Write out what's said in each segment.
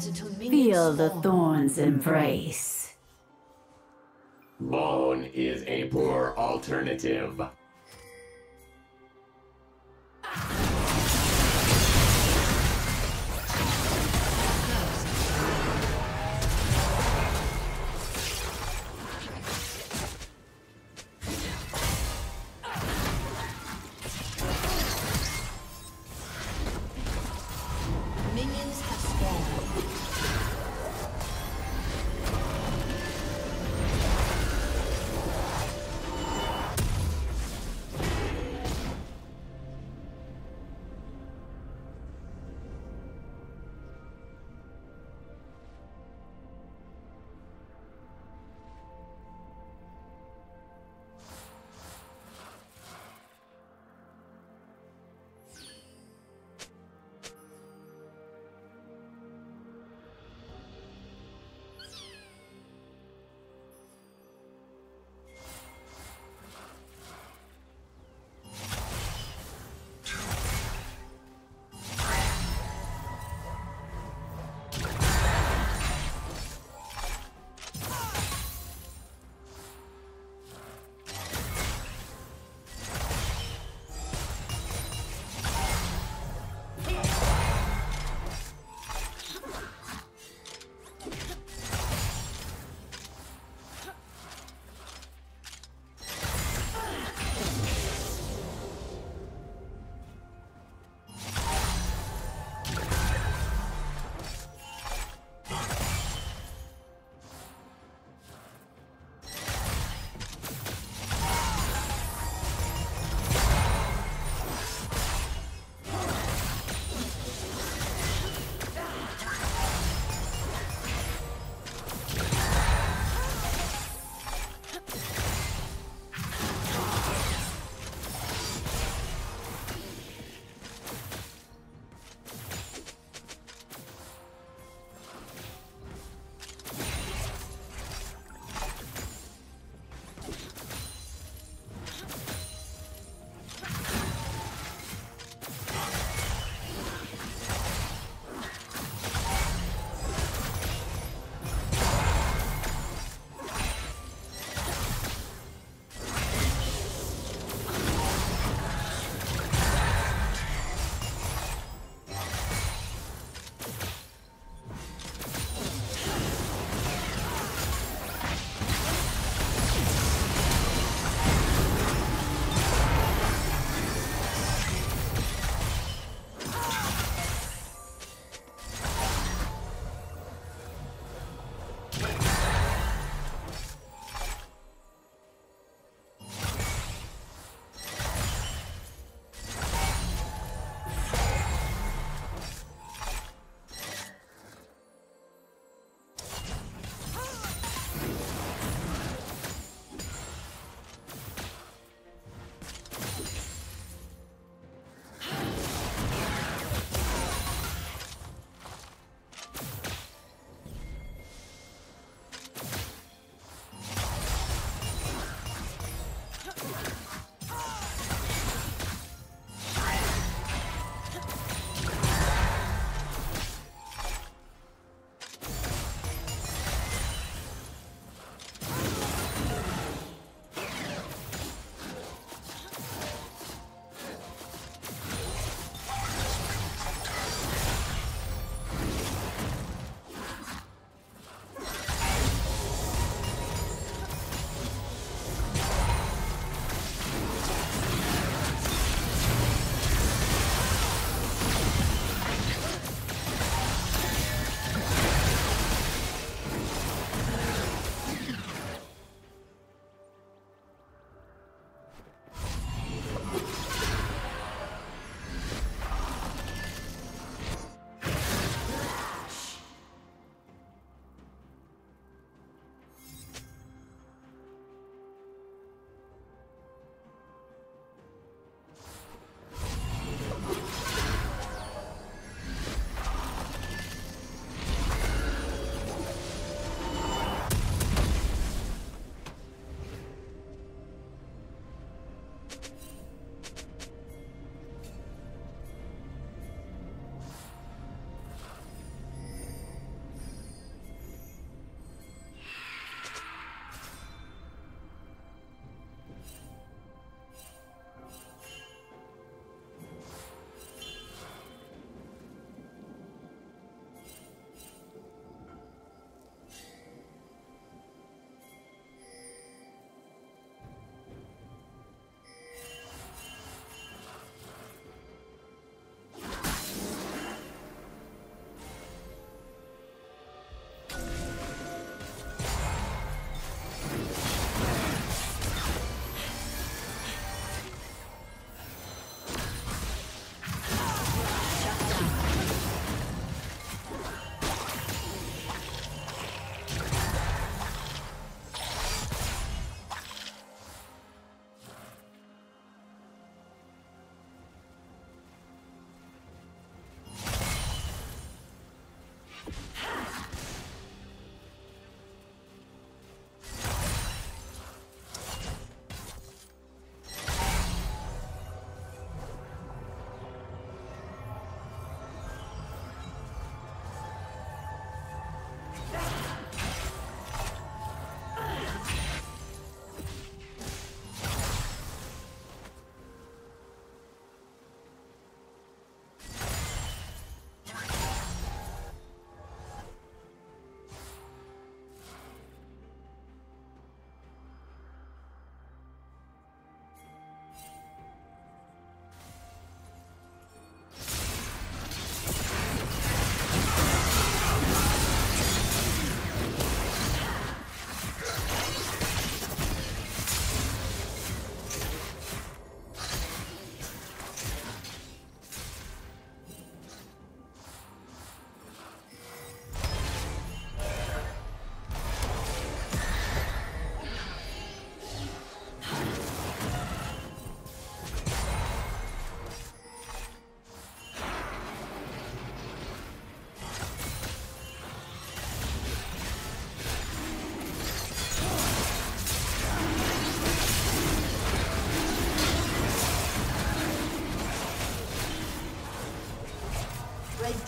seconds until minions Feel the thorns embrace. Bone is a poor alternative.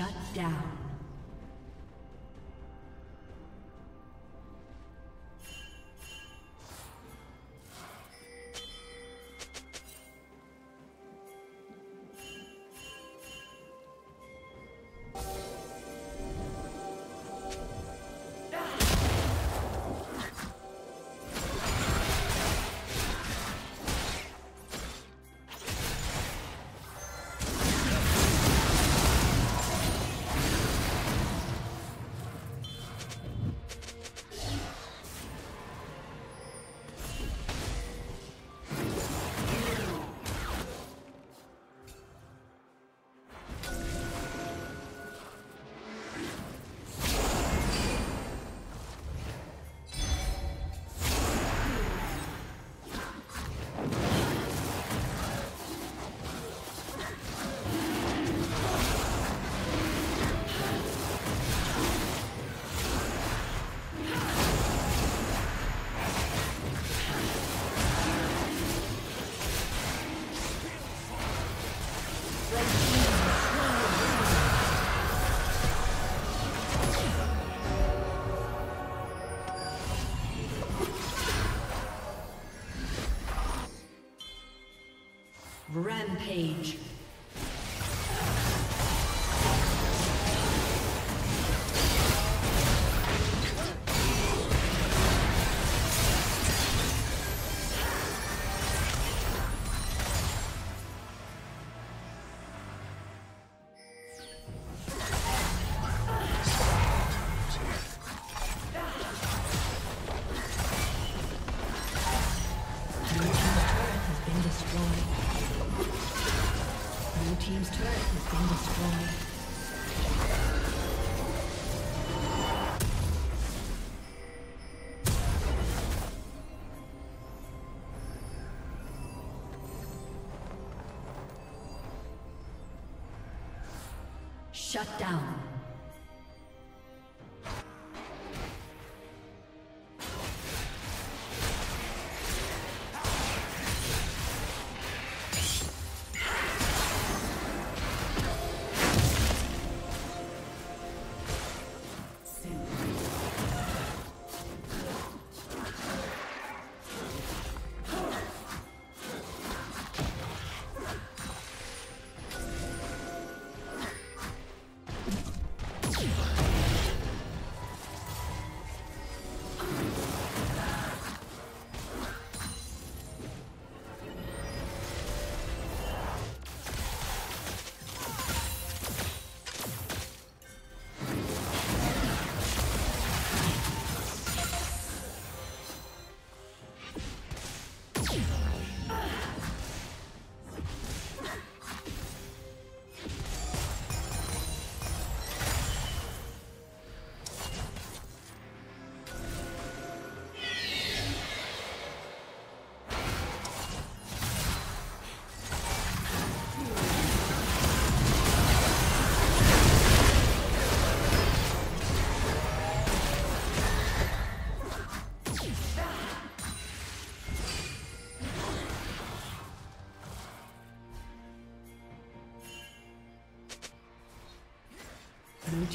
Shut down. Rampage. Shut down.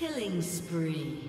Killing spree.